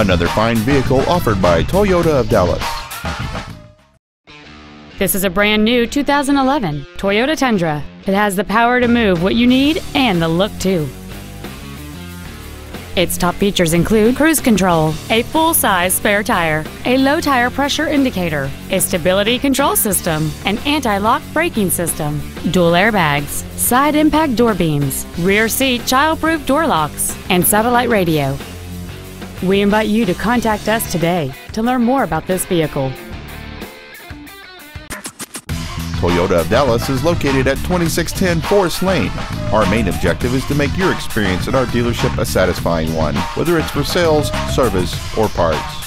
Another fine vehicle offered by Toyota of Dallas. This is a brand new 2011 Toyota Tundra. It has the power to move what you need and the look too. Its top features include cruise control, a full-size spare tire, a low tire pressure indicator, a stability control system, an anti-lock braking system, dual airbags, side impact door beams, rear seat child-proof door locks, and satellite radio. We invite you to contact us today to learn more about this vehicle. Toyota of Dallas is located at 2610 Forest Lane. Our main objective is to make your experience at our dealership a satisfying one, whether it's for sales, service, or parts.